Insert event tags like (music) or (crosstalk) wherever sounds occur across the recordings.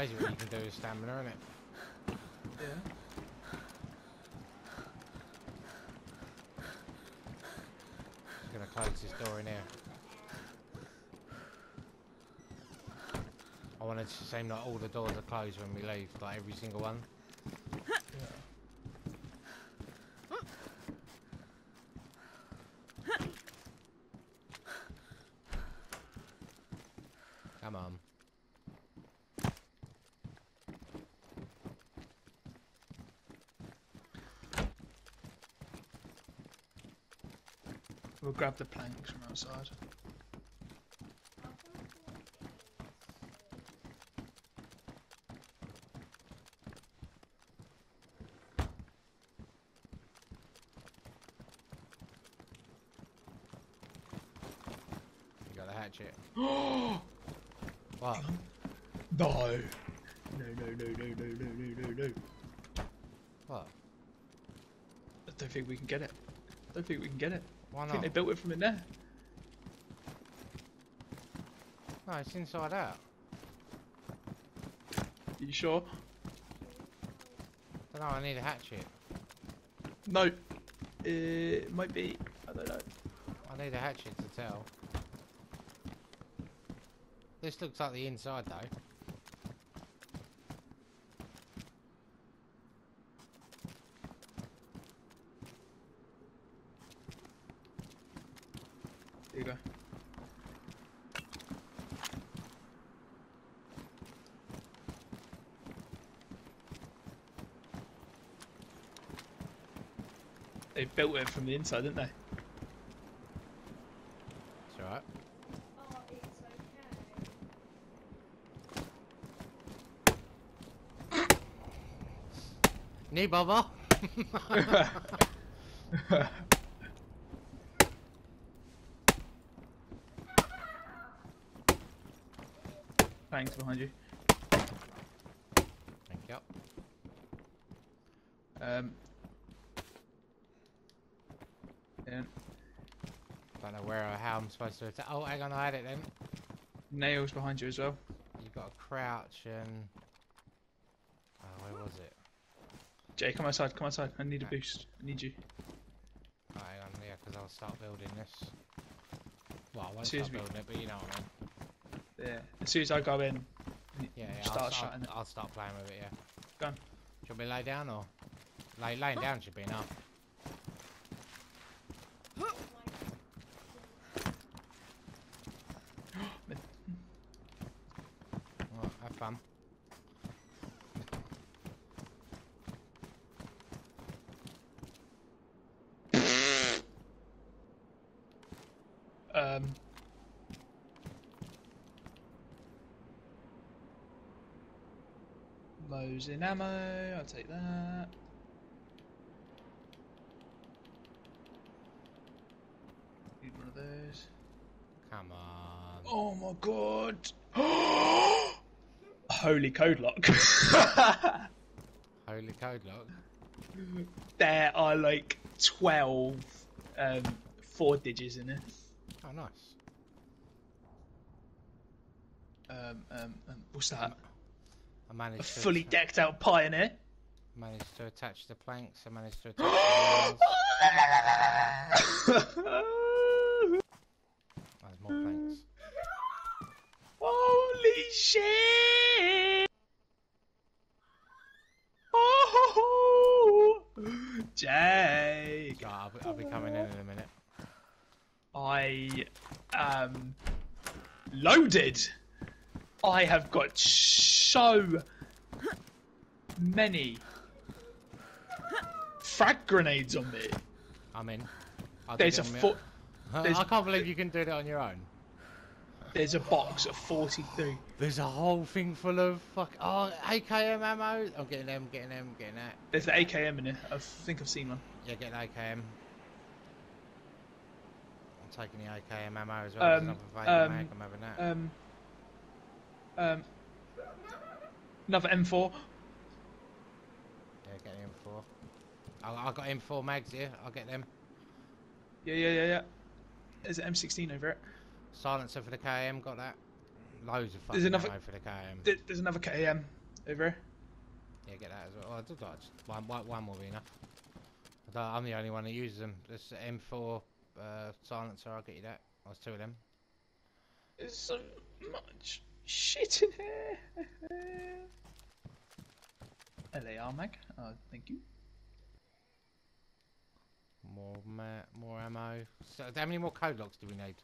Amazing what you can do with stamina, isn't it? Yeah. Just gonna close this door in here. I want to seem like all the doors are closed when we leave, like every single one. we'll grab the planks from outside. You got the hatchet. (gasps) what? No! No, no, no, no, no, no, no, no. What? I don't think we can get it. I don't think we can get it. Why I think they built it from in there. No, it's inside out. Are you sure? I don't know, I need a hatchet. No. It might be. I don't know. I need a hatchet to tell. This looks like the inside though. There you go. They built it from the inside, didn't they? It's alright. Oh, it's okay. Knee bobber. (laughs) Thanks behind you. Thank you. Um. Yeah. Don't know where or how I'm supposed to attack. Oh, hang on, I had it then. Nails behind you as well. You've got to crouch and. Oh, where was it? Jay, come outside, come outside. I need a boost. I need you. Oh, hang on, yeah, because I'll start building this. Well, I won't Excuse start me. building it, but you know what I mean. Yeah. As soon as I go in, Yeah, yeah. start I'll, shutting. I'll, I'll start playing with it. Yeah. Go on. Should we lay down or? Lay laying down should be enough. Have fun. Um. Lows in ammo, I'll take that. Need one of those. Come on. Oh my god! (gasps) Holy code lock. Holy code lock. there are like 12 um, four digits in it. Oh, nice. Um, um, um, what's that? I managed A to fully decked out pioneer? managed to attach the planks. I managed to attach the (gasps) (laughs) rails. There's. Holy shit! Oh, Jake, So I'll, be, I'll be coming in in a minute. I am loaded. I have got so many frag grenades on me. I'm in. I'll There's a on my- fo- there's- I can't believe you can do that on your own. there's a box of 43. There's a whole thing full of fuck. Oh, AKM ammo. I'm getting them, getting them, getting that. There's an AKM in it. I think I've seen one. Yeah, getting an AKM. I'm taking the AKM ammo as well. 'cause Um, I'm a um, mag. I'm having that. Um, um, another M4. yeah, get the M4. I, I got M4 mags here. I'll get them. Yeah, yeah, yeah, yeah. There's an M16 over it. Silencer for the KM. Got that. loads of There's fucking another- ammo for the KM. Th- There's another KM over here. Yeah, get that as well. Oh, I did like just one, one, one will be enough. I I'm the only one that uses them. This M4 uh, silencer, I'll get you that. There's two of them. There's so much shit in here. (laughs) LAR mag. Oh, thank you. More ma- more ammo. So, how many more code locks do we need?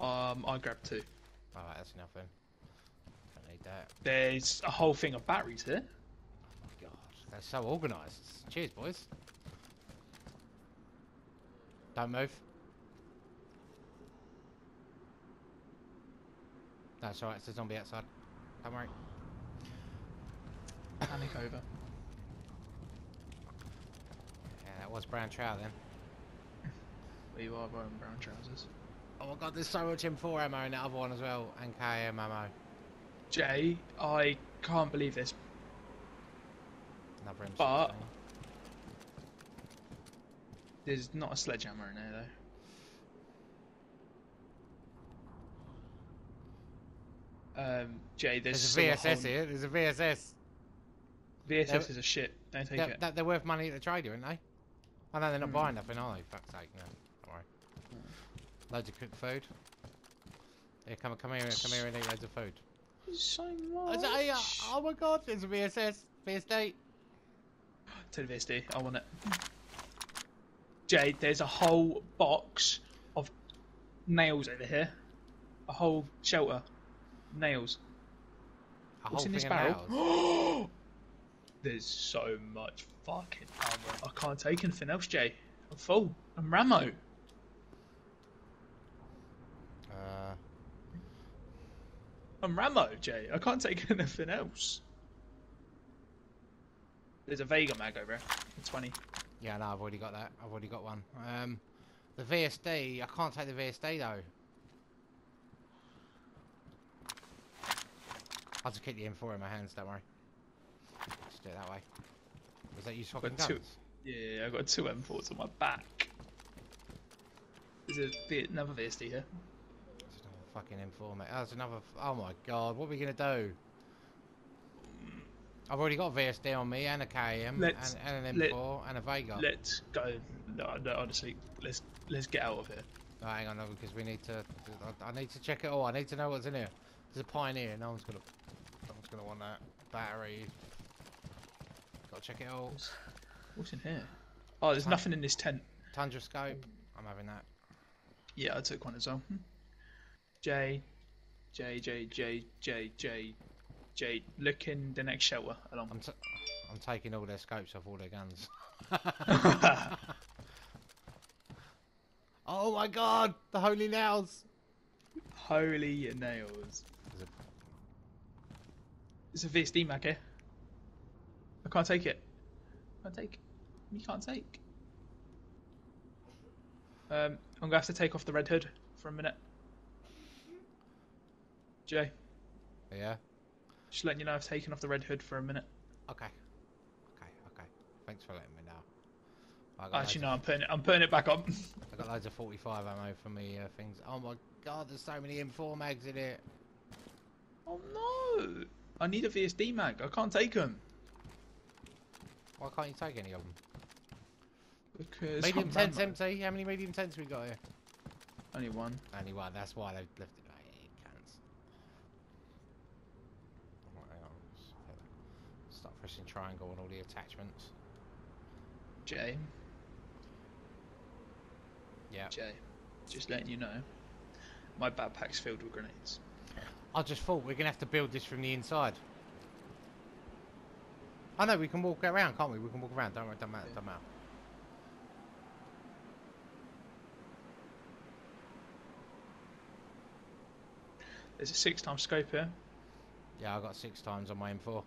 Um, I grabbed two. Alright, that's enough then. Don't need that. There's a whole thing of batteries here. Oh my god, they're so organised. Cheers, boys. Don't move. That's alright, it's a zombie outside. Don't worry. Panic over. Yeah, that was brown trout then. You are wearing brown trousers. Oh my god, there's so much M4 ammo in that other one as well, and KM ammo. Jay, I can't believe this. Another M16. But- There's not a sledgehammer in there though. Um, Jay, there's, There's a VSS whole- here, there's a VSS. VSS is a shit. Don't take They're, it. they're- worth money at the trader, aren't they? I know they're not Hmm. buying nothing, are they? Fuck's sake, no. Don't worry. Loads of cooked food. Yeah, come, come here, come here and eat loads of food. So Oh, much. is that a- oh my god, there's a VSS, VSD. To the VSD, I want it. Jade, there's a whole box of nails over here. A whole shelter. Nails. A What's whole in this barrel? (gasps) (gasps) (gasps) There's so much fucking ammo. I can't take anything else, Jay. I'm full. I'm Ramo. Uh, I'm Ramo, Jay. I can't take (laughs) anything else. There's a Vaiga mag over here. 20. yeah, no, I've already got that. I've already got one. Um, the VSD, I can't take the VSD though. I'll just keep the M4 in my hands, don't worry. Do it that way. Was that you swapping Got two- Yeah, I got two M4s on my back. There's a, another VSD here. There's another fucking M4, mate. Oh, there's another. Oh my god, what are we gonna do? I've already got a VSD on me and a KM Let's- and, and an let- M4 and a Vaiga. Let's go. No, no, honestly, let's let's get out of here. Oh, hang on, no, because we need to. I, I need to check it all. I need to know what's in here. There's a Pioneer. No one's gonna. No one's gonna want that battery. Got to check it all. What's in here? Oh, there's Huh? nothing in this tent. Tundra scope. I'm having that. Yeah, I took one as well. Hmm. J, J, J, J, J, J, J. Look in the next shelter along. I'm. T- I'm taking all their scopes off all their guns. (laughs) oh my god! The holy nails. Holy nails. There's a- It's a VSD mag here. I can't take it. I can't take. You can't take. Um, I'm gonna have to take off the red hood for a minute. Jay, Yeah. just letting you know I've taken off the red hood for a minute. Okay. Okay. Okay. Thanks for letting me know. Actually, no, of- I'm putting it. I'm putting it back on. (laughs) I got loads of 45 ammo for me uh, things. Oh my god, there's so many M4 mags in it. oh no! I need a VSD mag. I can't take them Why can't you take any of them? because medium tents empty. How many medium tents we got here? Only one. Only one. That's why they've left it. Oh, hey, cunts. Right, hang on. Let's hit that. Start pressing triangle on all the attachments. Jay, Yeah. Jay, just letting you know, my backpack's filled with grenades. I just thought we're gonna have to build this from the inside. I know we can walk around, can't we? We can walk around. Don't worry. Don't matter. Don't matter. There's a six times scope here. Yeah, I got six times on my M4.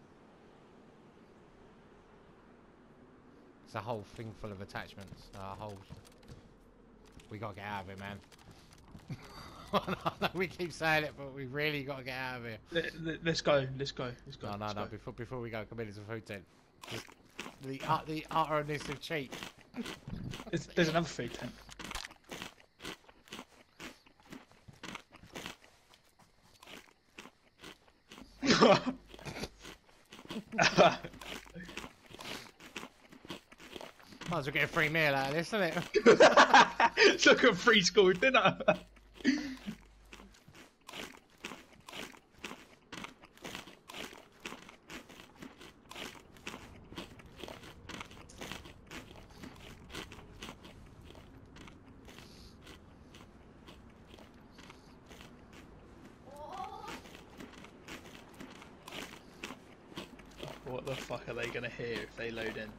It's a whole thing full of attachments. A whole. We gotta get out of here, man. (laughs) (laughs) Know we keep saying it, but we really gotta get out of here. Let, let's go. Let's go. Let's go. No, no, no. go. Before before we go, come in. It's a food tent. The the, uh, the utterness of cheat. (laughs) There's, there's another food tent. (laughs) Might as well get a free meal out of this, isn't it? Look at free school dinner. What the fuck are they gonna hear if they load in?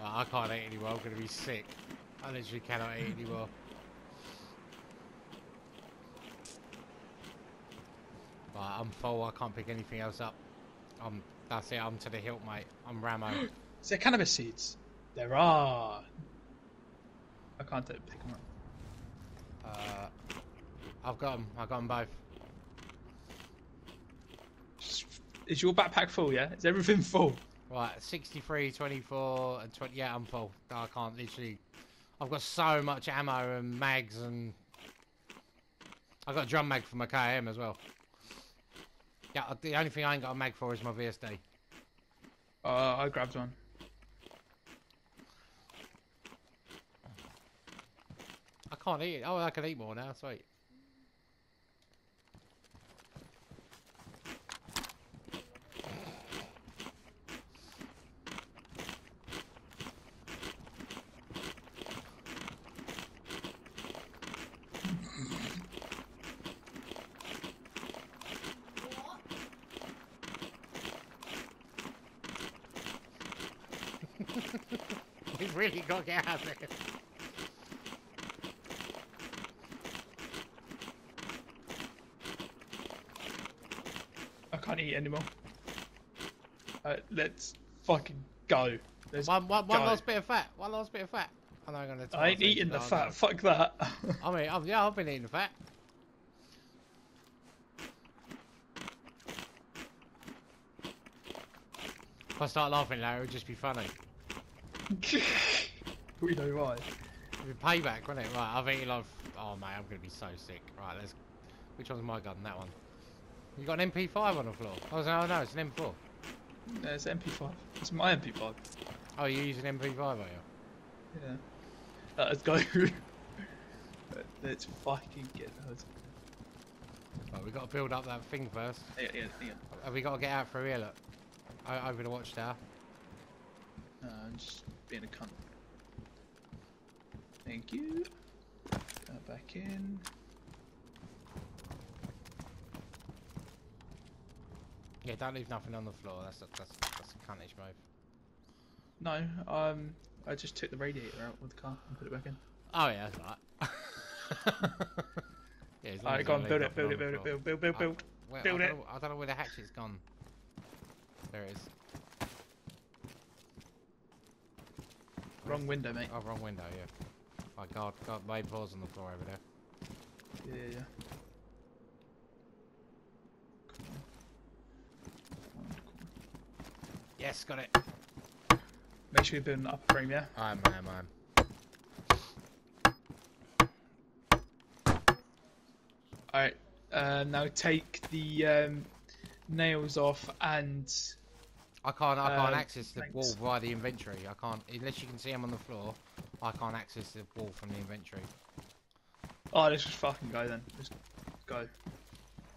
Oh, I can't eat anymore. I'm gonna be sick. I literally cannot eat anymore. Right, I'm full. I can't pick anything else up. I'm. That's it. I'm to the hilt, mate. I'm Ramo. (gasps) Is there cannabis seeds? There are. I can't pick them up. Uh, I've got them. I've got them both. Is your backpack full? Yeah. Is everything (laughs) full? Right, 63, 24, and 20. Yeah, I'm full. I can't literally. I've got so much ammo and mags, and I got a drum mag for my KM as well. Yeah, the only thing I ain't got a mag for is my VSD. Uh, I grabbed one. I can't eat it. Oh, I can eat more now. Sweet. (laughs) We've really got to get out of here. I can't eat anymore. Uh, let's fucking go. Let's One, one, one go. last bit of fat. One last bit of fat. I'm I'm gonna. I ain't eating the fat. Fuck that. (laughs) I mean, I've, yeah, I've been eating the fat. If I start laughing now, it would just be funny. (laughs) we know why. Be payback, wouldn't it? Right, I've eaten like. Oh mate, I'm gonna be so sick. Right, let's. Which one's my gun? That one. You got an MP5 on the floor? Oh no, no, it's an M4. No, it's MP5. It's my MP5. Oh, you're using MP5, are you? Yeah. Uh, let's go. (laughs) let's fucking get those. Right, we got to build up that thing first. Yeah, yeah, yeah. Have we got to get out through here? Look. Over the watchtower. No, I'm just being a cunt. Thank you. Go back in. Yeah, don't leave nothing on the floor. That's a, that's that's a cuntish move. No, um, I just took the radiator out with the car and put it back in. Oh yeah, that's right. (laughs) yeah, as long Alright, go on, build it, build it, build it, build, build, build, build. Where, Build I it. Know, I don't know where the hatchet's gone. There it is. Wrong window, mate. Oh, wrong window. Yeah. My God, got my paws on the floor over there. Yeah, yeah, yeah. Come on. Come on, come on. Yes, got it. Make sure you build an upper frame, yeah? I'm, I'm, I'm. Alright, uh, now take the um, nails off and I can't, I can't Uh, access the thanks. wall via the inventory. I can't, unless you can see them on the floor. I can't access the wall from the inventory. oh, let's just fucking go then. Just go.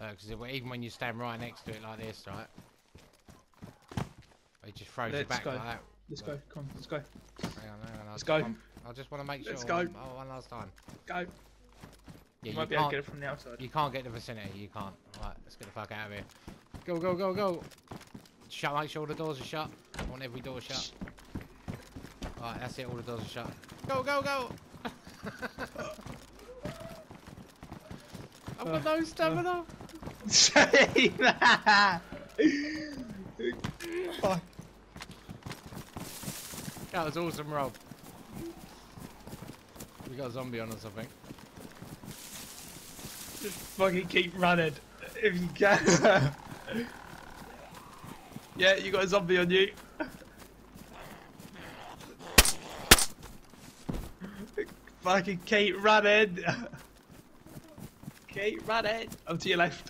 Because even when you stand right next to it like this, right? It just throws you Let's back go. like that. Let's go. Come on, let's go. Hang on, hang on. I Let's just go. want- I just want to make sure. Let's go. One, oh, one last time. Go. Yeah, You you, might be able to get it from the outside. You can't get the vicinity. You can't. Right, let's get the fuck out of here. Go, go, go, go. Shut. Make sure all the doors are shut. I want every door shut. Alright, that's it. All the doors are shut. Go, go, go. (laughs) I've got no stamina. Say that! Fuck. That was awesome, Rob. We got a zombie on us, I think. Just fucking keep running. If you can. (laughs) yeah, you got a zombie on you. fucking keep running. keep running. I'm to your left.